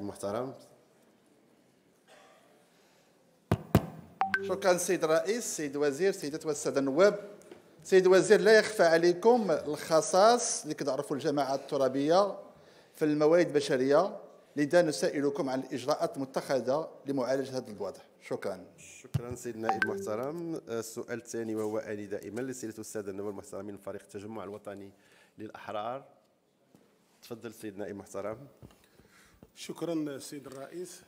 المحترم. شكرا سيد الرئيس سيد الوزير سيدات والساده النواب. سيد الوزير لا يخفى عليكم الخصاص اللي كتعرفوا الجماعة الترابية في الموارد البشرية لذا نسائلكم عن الإجراءات المتخذة لمعالجة هذا الوضع. شكرا. شكرا سيد النائب المحترم. السؤال الثاني وهو آلي دائما لسيدة السادة النواب المحترمين من فريق التجمع الوطني للأحرار. تفضل سيد النائب المحترم. شكرا سيد الرئيس.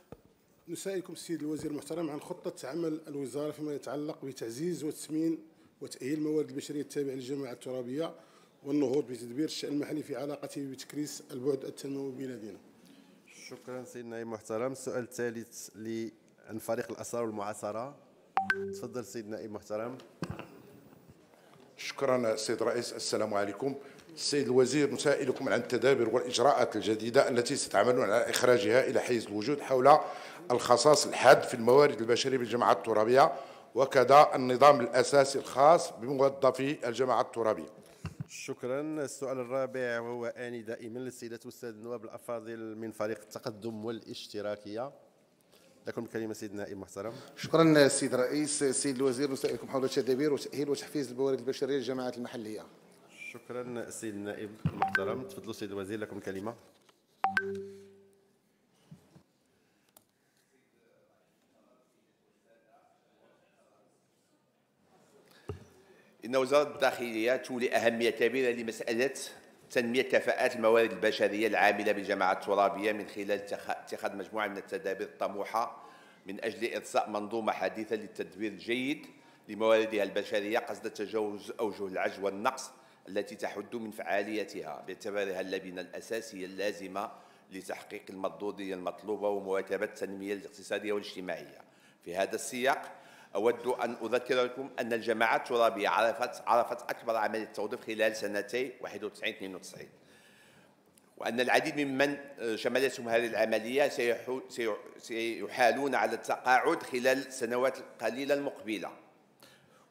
نسائلكم السيد الوزير المحترم عن خطة عمل الوزارة فيما يتعلق بتعزيز وتسمين وتأهيل الموارد البشرية التابعة للجماعة الترابية والنهوض بتدبير الشأن المحلي في علاقته بتكريس البعد التنموي بلادنا. شكرا سيد النائب المحترم السؤال الثالث عن فريق الأسرار والمعاصرة. تفضل سيد النائب المحترم شكرا سيد الرئيس السلام عليكم. السيد الوزير نسائلكم عن التدابير والإجراءات الجديدة التي ستعملون على إخراجها إلى حيز الوجود حول الخصاص الحاد في الموارد البشرية بالجماعة الترابية وكذا النظام الأساسي الخاص بموظفي الجماعة الترابية. شكرا. السؤال الرابع وهو آني دائما للسيدة والسادة النواب الأفاضل من فريق التقدم والاشتراكية. لكم الكلمة سيد النائب محترم. شكرا سيد الرئيس سيد الوزير نسائلكم حول التدابير وتأهيل وتحفيز الموارد البشرية للجماعات المحلية. شكرا سيد النائب المحترم. تفضلوا سيد الوزير لكم الكلمة إن وزارة الداخلية تولي أهمية كبيرة لمسألة تنمية كفاءات الموارد البشرية العاملة بالجماعة الترابية من خلال اتخاذ مجموعة من التدابير الطموحة من أجل إرساء منظومة حديثة للتدبير الجيد لمواردها البشرية قصد تجاوز أوجه العجز والنقص التي تحد من فعاليتها باعتبارها اللبنة الأساسية اللازمة لتحقيق المردودية المطلوبة ومواكبة التنمية الاقتصادية والاجتماعية. في هذا السياق أود أن أذكركم أن الجماعة الترابية عرفت عرفت أكبر عملية توظيف خلال سنتي 91 92 وأن العديد ممن شملتهم هذه العملية سيحالون على التقاعد خلال السنوات القليلة المقبلة.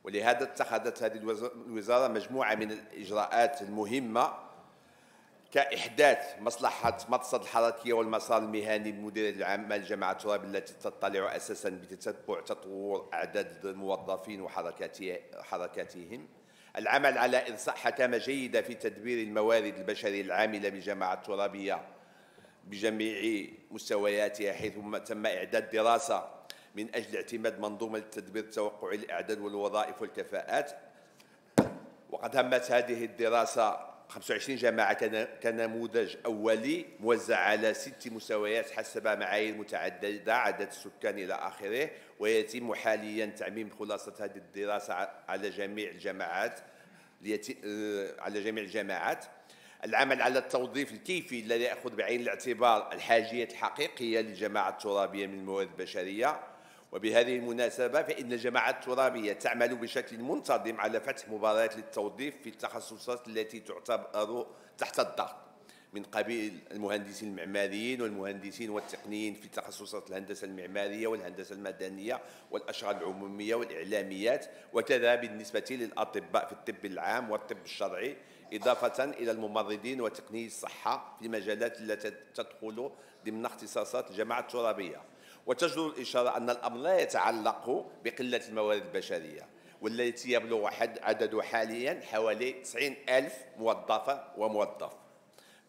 ولهذا اتخذت هذه الوزارة مجموعة من الإجراءات المهمة كإحداث مصلحة مقصد الحركية والمسار المهني للمدير العام للجماعة التراب التي تطلع أساسا بتتبع تطور أعداد الموظفين وحركاتهم العمل على إرساء حكامة جيدة في تدبير الموارد البشرية العاملة بالجماعة الترابية بجميع مستوياتها حيث تم إعداد دراسة من أجل اعتماد منظومة التدبير التوقعي للأعداد والوظائف والكفاءات. وقد همت هذه الدراسة 25 جماعة كنموذج أولي موزع على ست مستويات حسب معايير متعددة عدد السكان إلى آخره ويتم حاليا تعميم خلاصة هذه الدراسة على جميع الجماعات آه، على جميع الجماعات العمل على التوظيف الكيفي الذي يأخذ بعين الاعتبار الحاجية الحقيقية للجماعة الترابية من الموارد البشرية. وبهذه المناسبة فإن الجماعة الترابية تعمل بشكل منتظم على فتح مباريات للتوظيف في التخصصات التي تعتبر تحت الضغط من قبيل المهندسين المعماريين والمهندسين والتقنيين في تخصصات الهندسة المعمارية والهندسة المدنية والأشغال العمومية والإعلاميات وكذا بالنسبة للأطباء في الطب العام والطب الشرعي إضافة إلى الممرضين وتقنيي الصحة في المجالات التي تدخل ضمن اختصاصات الجماعة الترابية وتجدر الإشارة أن الأمر لا يتعلق بقلة الموارد البشرية والتي يبلغ عدد حاليا حوالي 90 ألف موظفة وموظف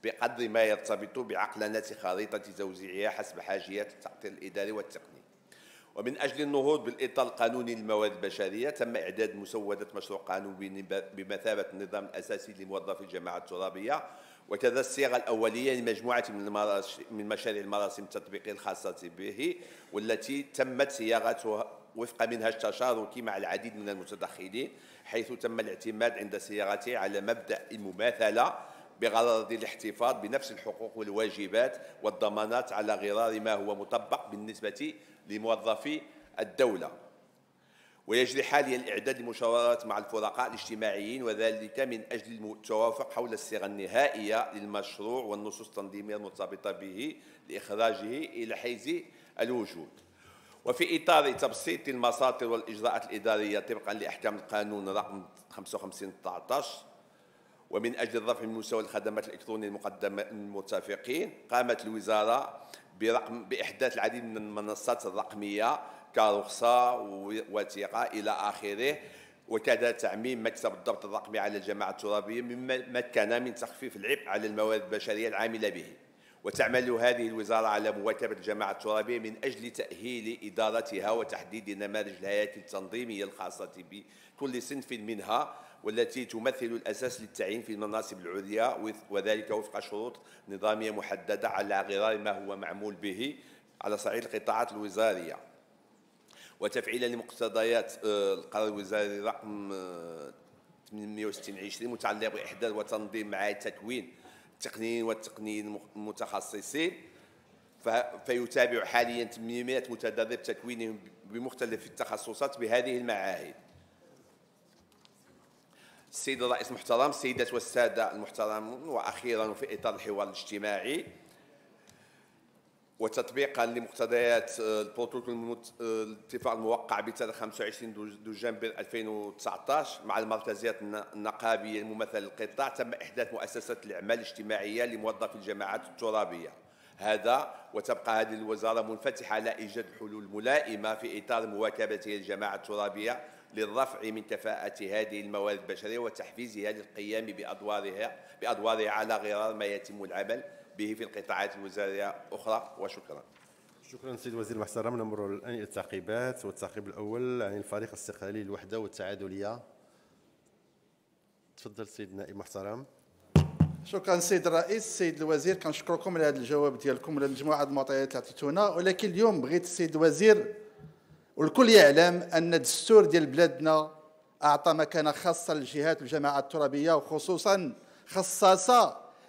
بقدر ما يرتبط بعقلنة خريطة توزيعها حسب حاجيات التعطيل الإداري والتقني. ومن أجل النهوض بالإطار القانوني للموارد البشرية تم إعداد مسودة مشروع قانون بمثابة النظام الأساسي لموظفي الجماعة الترابية وكذا الصيغة الأولية لمجموعة من من مشاريع المراسم التطبيقية الخاصة به والتي تمت صياغتها وفق منهج تشاركي مع العديد من المتدخلين حيث تم الاعتماد عند صياغته على مبدأ المماثلة بغرض الاحتفاظ بنفس الحقوق والواجبات والضمانات على غرار ما هو مطبق بالنسبة لموظفي الدولة. ويجري حاليا الإعداد لمشاورات مع الفرقاء الاجتماعيين وذلك من أجل التوافق حول الصيغة النهائية للمشروع والنصوص التنظيمية المرتبطة به لإخراجه إلى حيز الوجود. وفي إطار تبسيط المساطر والإجراءات الإدارية طبقا لأحكام القانون رقم 55 19 ومن أجل رفع مستوى الخدمات الإلكترونية المقدمة للمتفقين قامت الوزارة برقم بإحداث العديد من المنصات الرقمية كرخصه ووثيقه إلى آخره وكذا تعميم مكتب الضبط الرقمي على الجماعة الترابية مما مكن من تخفيف العبء على الموارد البشرية العاملة به. وتعمل هذه الوزارة على مواكبة الجماعة الترابية من أجل تأهيل إدارتها وتحديد نماذج الهياكل التنظيمية الخاصة بكل صنف منها والتي تمثل الأساس للتعيين في المناصب العليا وذلك وفق شروط نظامية محددة على غرار ما هو معمول به على صعيد القطاعات الوزارية. وتفعيلا لمقتضيات آه، القرار الوزاري رقم 860 آه، 20 متعلق بإحداث وتنظيم معاهد التكوين التقنيين والتقنيين المتخصصين. فيتابع حاليا 800 متدرب تكوينهم بمختلف التخصصات بهذه المعاهد. السيد الرئيس المحترم السيدات والسادة المحترمون وأخيرا في إطار الحوار الاجتماعي وتطبيقا لمقتضيات آه، البروتوكول آه، الاتفاق الموقع بتاريخ 25 دجنبر 2019 مع المركزيات النقابية الممثلة للقطاع تم إحداث مؤسسه الأعمال الاجتماعية لموظفي الجماعات الترابية. هذا وتبقى هذه الوزارة منفتحة على إيجاد حلول ملائمه في إطار مواكبة الجماعه الترابية للرفع من كفاءة هذه الموارد البشرية وتحفيزها للقيام بأدوارها بأدوارها على غرار ما يتم العمل. به في القطاعات الوزارية أخرى وشكرا. شكرا سيد الوزير المحترم. نمر الآن إلى التعقيبات والتعقيب الأول. عن الفريق الاستقلالي للوحده والتعادلية. تفضل سيد النائب محترم. شكرا سيد الرئيس. سيد الوزير كنشكركم على هذا الجواب ديالكم على مجموعة المعطيات اللي عطيتونا. ولكن اليوم بغيت السيد الوزير والكل يعلم أن الدستور ديال بلادنا أعطى مكانة خاصة للجهات والجماعات الترابية وخصوصا خصص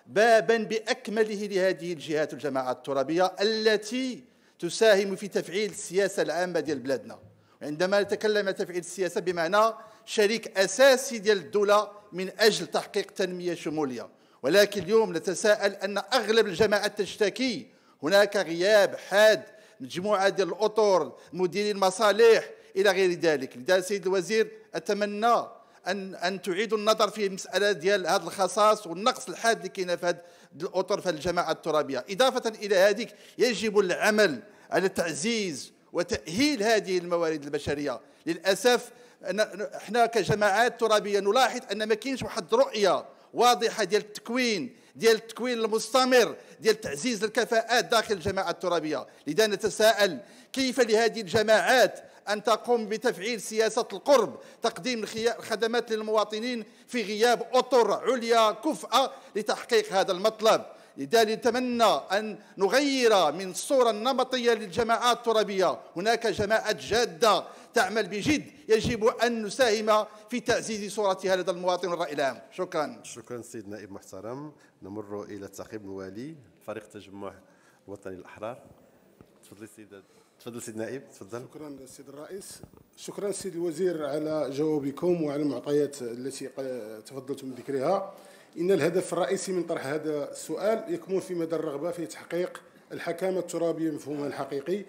بابا بأكمله لهذه الجهات والجماعات الترابية التي تساهم في تفعيل السياسة العامة ديال بلادنا. عندما نتكلم عن تفعيل السياسة بمعنى شريك أساسي ديال الدولة من أجل تحقيق تنمية شمولية. ولكن اليوم نتساءل أن أغلب الجماعات تشتكي. هناك غياب حاد مجموعة ديال الأطر مديرين المصالح إلى غير ذلك. لذلك سيد الوزير أتمنى أن أن تعيدوا النظر في مسألة ديال هذا الخصاص والنقص الحاد اللي كاين في هذه الأطر في الجماعة الترابية. إضافة إلى هذه يجب العمل على تعزيز وتأهيل هذه الموارد البشرية. للأسف إحنا كجماعات ترابية نلاحظ أن ما كاينش واحد الرؤيه واضحة ديال التكوين ديال التكوين المستمر ديال تعزيز الكفاءات داخل الجماعة الترابية. لذا نتساءل كيف لهذه الجماعات أن تقوم بتفعيل سياسة القرب تقديم الخدمات للمواطنين في غياب أطر عليا كفءة لتحقيق هذا المطلب؟ لذلك نتمنى أن نغير من الصورة النمطية للجماعات الترابية. هناك جماعات جادة تعمل بجد يجب أن نساهم في تعزيز صورتها لدى المواطن الرأي العام. شكرا. شكرا سيد نائب محترم. نمر إلى التعقيب الموالي فريق التجمع الوطني الأحرار. تفضلي سيدة تفضل سيد نائب تفضل. شكرا سيد الرئيس. شكرا سيد الوزير على جوابكم وعلى المعطيات التي تفضلتم بذكرها. إن الهدف الرئيسي من طرح هذا السؤال يكمن في مدى الرغبة في تحقيق الحكامة الترابية مفهومها الحقيقي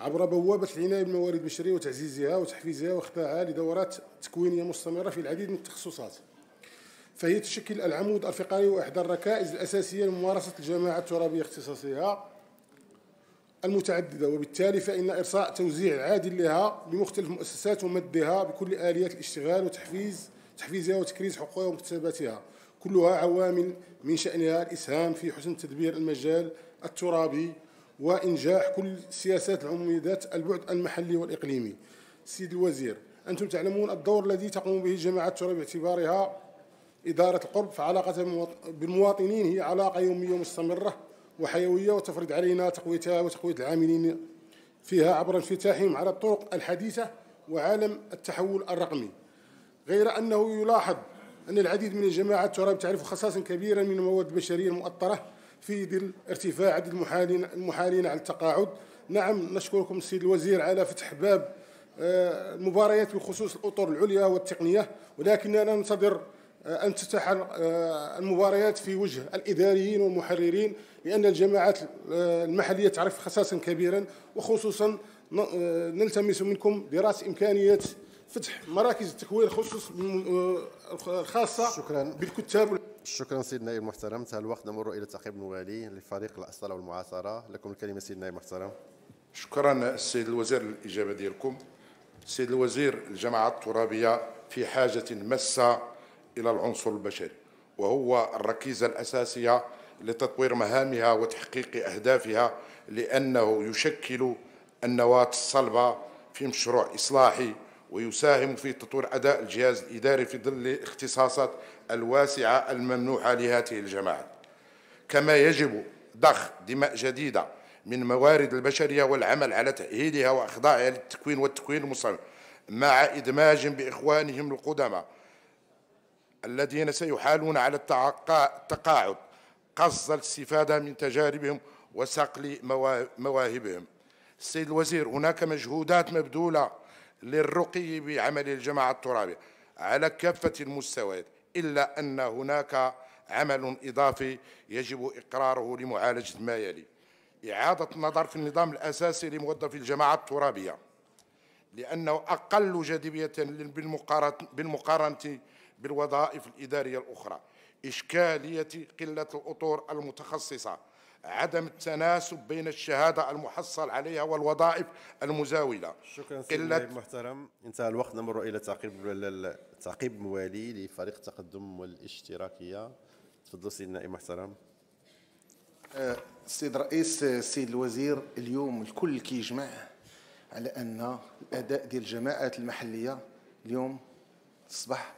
عبر بوابة العناية بالموارد البشرية وتعزيزها وتحفيزها واخضاعها لدورات تكوينية مستمرة في العديد من التخصصات. فهي تشكل العمود الفقري وإحدى الركائز الأساسية لممارسة الجماعه الترابية اختصاصها المتعددة وبالتالي فإن إرساء توزيع عادل لها بمختلف المؤسسات ومدها بكل آليات الاشتغال وتحفيز تحفيزها وتكريس حقوقها ومكتسباتها. كلها عوامل من شأنها الإسهام في حسن تدبير المجال الترابي وإنجاح كل السياسات العمومية ذات البعد المحلي والإقليمي. سيد الوزير أنتم تعلمون الدور الذي تقوم به الجماعات الترابية باعتبارها إدارة القرب فعلاقتها بالمواطنين هي علاقة يومية مستمرة وحيوية وتفرض علينا تقويتها وتقوية العاملين فيها عبر انفتاحهم على الطرق الحديثة وعالم التحول الرقمي. غير أنه يلاحظ أن العديد من الجماعات ترى تعرف خصائصا كبيرا من المواد البشرية المؤطرة في ظل ارتفاع عدد المحالين, المحالين على التقاعد. نعم نشكركم السيد الوزير على فتح باب آه، المباريات بخصوص الأطر العليا والتقنية. ولكننا ننتظر آه، أن تفتح آه، المباريات في وجه الإداريين والمحررين لأن الجماعات المحلية تعرف خصاصا كبيرا. وخصوصا نلتمس منكم دراسة إمكانية فتح مراكز التكوين الخصوص آه، الخاصه شكراً. بالكتاب. شكرا سيد النائب المحترم انتهى الوقت نمر إلى التعقيب الموالي لفريق الاصاله والمعاصرة. لكم الكلمة سيد النائب المحترم شكرا السيد الوزير للإجابة ديالكم. السيد الوزير الجماعة الترابية في حاجة ماسه إلى العنصر البشري وهو الركيزة الأساسية لتطوير مهامها وتحقيق أهدافها لأنه يشكل النواة الصلبة في مشروع إصلاحي ويساهم في تطوير أداء الجهاز الإداري في ظل الاختصاصات الواسعة الممنوحة لهذه الجماعة. كما يجب ضخ دماء جديدة من موارد البشرية والعمل على تأهيلها وإخضاعها للتكوين والتكوين المصمم مع إدماج بإخوانهم القدماء الذين سيحالون على التقاعد قصد الاستفادة من تجاربهم وصقل موا- مواهبهم. السيد الوزير هناك مجهودات مبذولة للرقي بعمل الجماعة الترابية على كافة المستويات إلا أن هناك عمل إضافي يجب إقراره لمعالجة ما يلي. إعادة النظر في النظام الأساسي لموظفي الجماعة الترابية لأنه أقل جاذبية بالمقارنة- بالوظائف الإدارية الأخرى. إشكالية قلة الأطور المتخصصة عدم التناسب بين الشهادة المحصل عليها والوظائف المزاولة. شكرا سيد النائب المحترم. انتهى الوقت. نمر إلى التعقيب التعقيب الموالي لفريق التقدم والاشتراكية. تفضلوا سيد النائب المحترم. السيد الرئيس السيد الوزير اليوم الكل كيجمع على أن الأداء ديال الجماعات المحلية اليوم اصبح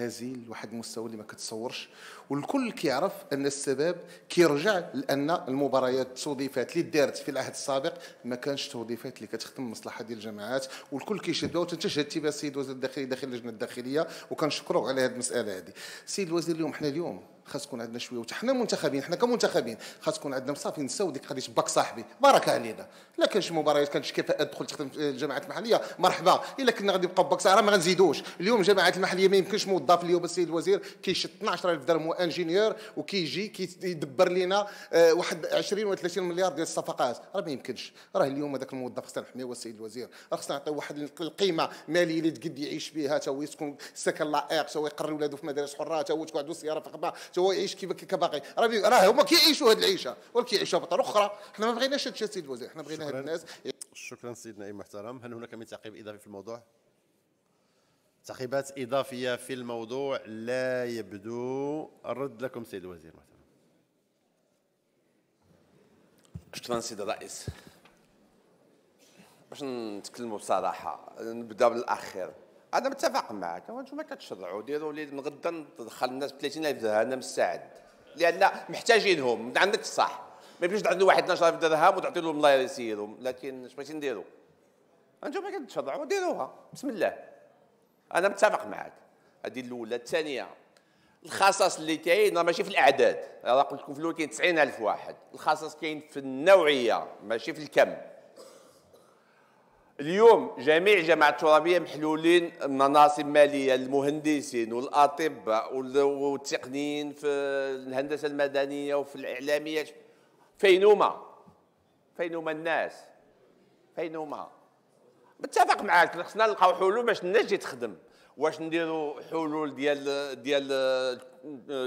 هزيل لواحد المستوى اللي ما كتصورش. والكل كيعرف أن السبب كيرجع لأن المباريات التوظيفات اللي دارت في العهد السابق ما كانش توظيفات اللي كتخدم المصلحه ديال الجماعات. والكل كيشهد بها وانت شهدتي بها السيد وزير الداخليه داخل اللجنه الداخلية وكنشكروك على هذه المسألة هذه السيد الوزير اليوم حنا اليوم خاص يكون عندنا شوية وحنا منتخبين حنا كمنتخبين خاص يكون عندنا صافي نساو ديك قضيه باك صاحبي. بركه علينا. لا كان شي مباريات كان شي كفاءه تدخل تخدم في الجماعات المحلية. مرحبا. إلا كنا غادي نبقاو باك صاحبي ما غنزيدوش. اليوم الجماعات المحلية ما يمكنش موظف اليوم السيد الوزير كيشد 12000 درهم و ingénieur وكيجي كيدبر لنا آه، واحد 20 ولا 30 مليار ديال الصفقات. راه ما يمكنش. راه اليوم هذاك الموظف خصنا نحميوه السيد الوزير. راه خصنا نعطيو واحد القيمة مالية اللي تقد يعيش بها تا هو يسكن سكن لائق تا هو يقري ولادو في مدارس حرة تا هو تكون عنده سيارة فخمه هو يعيش كيف كباقي. راه راه هما كيعيشوا هذه العيشة ولكن كيعيشوها بطريقه أخرى. حنا ما بغيناش هذا الشيء السيد الوزير حنا بغينا هاد. الناس. شكرا سيد النائب المحترم هل هناك من تعقيب إضافي في الموضوع؟ تعقيبات إضافية في الموضوع لا يبدو. الرد لكم سيد الوزير المحترم شكرا سيدي الرئيس. باش نتكلموا بصراحة نبدأ بالأخير. أنا متفق معك. وأنتم كتشرعوا. ديروا لي من غدا ندخل الناس ب 30000 درهم أنا مستعد. لأن محتاجينهم. عندك الصح. ما يمكنش تعطي واحد 12000 درهم وتعطي لهم الله يسيرهم. لكن اش بغيتي نديروا؟ أنتم كتشرعوا. ديروها. بسم الله. أنا متفق معك. هذه الأولى. الثانية. الخصص اللي كاين راه ماشي في الأعداد. راه قلت لكم في الأول كاين 90000 واحد. الخصص كاين في النوعية ماشي في الكم. اليوم جميع الجامعات الترابيه محلولين مناصب ماليه للمهندسين والأطباء وال- والتقنيين في الهندسة المدنية وفي الإعلامية. فين هما؟ فين هما الناس؟ فين هما؟ متفق معاك خصنا نلقاو حلول باش الناس تجي تخدم. واش نديروا حلول ديال ديال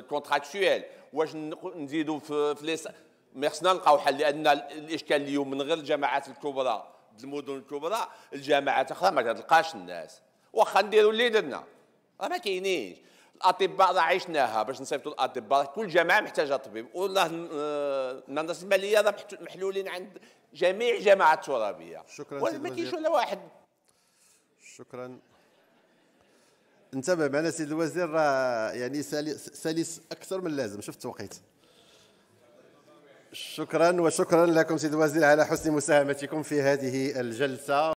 contractuel واش نزيدوا في في ليس خصنا نلقاو حل لأن الإشكال اليوم من غير الجامعات الكبرى المدن الكبرى الجامعات الأخرى ما تلقاش الناس. واخا نديروا اللي درنا راه ما كاينينش. الأطباء راه عشناها باش نصيفطوا الاطباء كل جامعة محتاجة طبيب. والله آه، المناصب المالية راه محلولين عند جميع الجامعات الترابية. شكراً ما كاينش. ولا واحد. شكرا. انتبه معنا سيد الوزير راه يعني سلس, أكثر من اللازم. شفت التوقيت شكرا وشكرا لكم سيد الوزير على حسن مساهمتكم في هذه الجلسة.